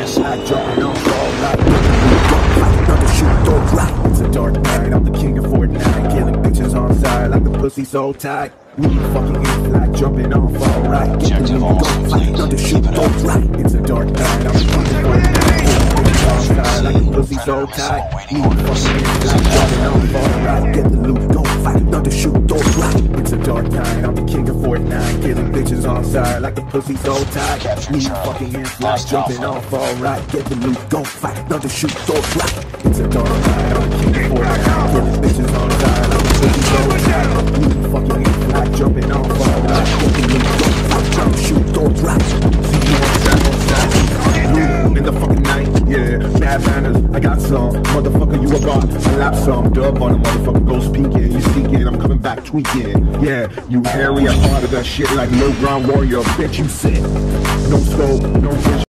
in flat, jumping off all night. Another shoot, don't right. It's a dark night. I'm the king of Fortnite, killing bitches on side like the pussy so tight. We fucking in flat, jumping off all right. Objective almost complete. Another shoot, Keep it up. don't right. It's a dark night. I'm the king of Fortnite, killing bitches on side like the pussy so tight. We fucking in flat, jumping off all right. Get the loot, don't fight. Another shoot, don't right. A dark night. I'm the king of Fortnite, killing bitches on side like the pussy so tight. We fucking in flat, jumping off all right. Get the loot, don't fight. Another shoot, don't right. It's a dark night. I'm the king of Fortnite, killing bitches on side like the pussy so tight. We fucking in flat, jumping off all right. Get the loot, don't fight. Another shoot, don't. See you on side, on side. In the fucking night, yeah, bad manners. I got some, motherfucker. You about I lap some dub on a motherfucker. Go speaking, you speaking. I'm tweaking. Yeah, you hairy. I thought of that shit like no ground warrior. Bitch, you sick. No scope, no vision.